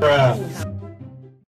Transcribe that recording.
Bruh.